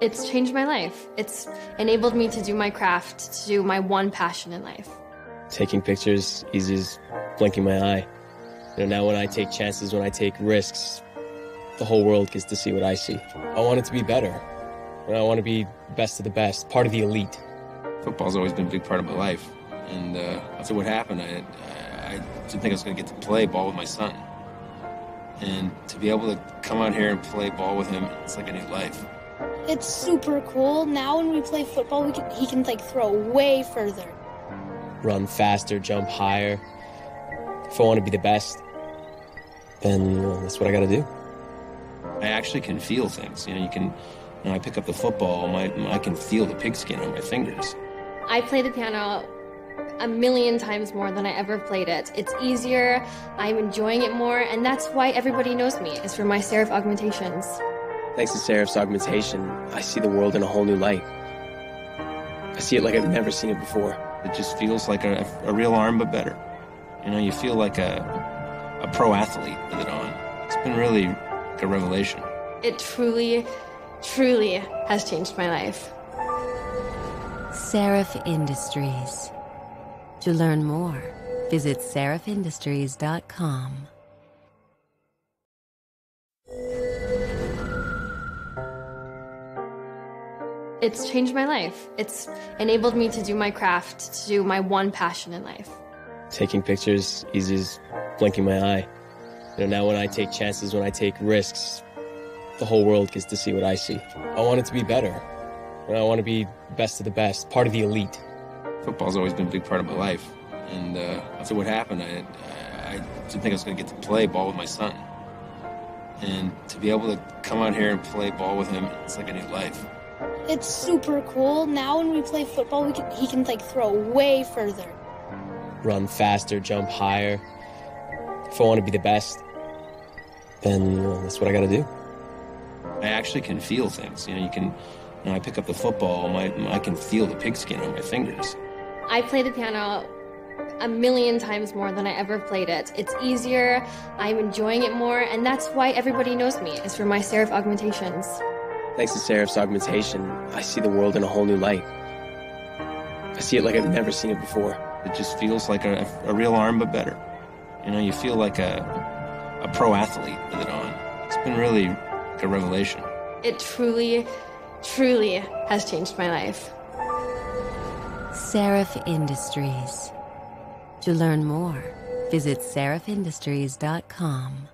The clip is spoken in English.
It's changed my life. It's enabled me to do my craft, to do my one passion in life. Taking pictures, easy as blinking my eye. You know, now when I take chances, when I take risks, the whole world gets to see what I see. I want it to be better. And I want to be best of the best, part of the elite. Football's always been a big part of my life. And uh, after what happened, I, I, I didn't think I was going to get to play ball with my son. And to be able to come out here and play ball with him, it's like a new life. It's super cool. Now when we play football, we can, he can like throw way further. Run faster, jump higher. If I want to be the best, then uh, that's what I got to do. I actually can feel things. You know, you can. When I pick up the football, my, I can feel the pigskin on my fingers. I play the piano a million times more than I ever played it. It's easier, I'm enjoying it more, and that's why everybody knows me, is for my Sarif augmentations. Thanks to Sarif's augmentation, I see the world in a whole new light. I see it like I've never seen it before. It just feels like a, a real arm, but better. You know, you feel like a, a pro athlete with it on. It's been really like a revelation. It truly, truly has changed my life. Sarif Industries. To learn more, visit sarifindustries.com. It's changed my life. It's enabled me to do my craft, to do my one passion in life. Taking pictures, easy as blinking my eye. You know, now when I take chances, when I take risks, the whole world gets to see what I see. I want it to be better. And I want to be best of the best, part of the elite. Football's always been a big part of my life. And uh, after what happened, I, I didn't think I was going to get to play ball with my son. And to be able to come out here and play ball with him, it's like a new life. It's super cool. Now when we play football, we can, he can like throw way further. Run faster, jump higher. If I want to be the best, then uh, that's what I got to do. I actually can feel things. You know, you can. When I pick up the football, my, I can feel the pigskin on my fingers. I play the piano a million times more than I ever played it. It's easier, I'm enjoying it more, and that's why everybody knows me, is for my Sarif augmentations. Thanks to Sarif's augmentation, I see the world in a whole new light. I see it like I've never seen it before. It just feels like a, a real arm, but better. You know, you feel like a, a pro athlete with it on. It's been really like a revelation. It truly, truly has changed my life. Sarif Industries. To learn more, visit sarifindustries.com.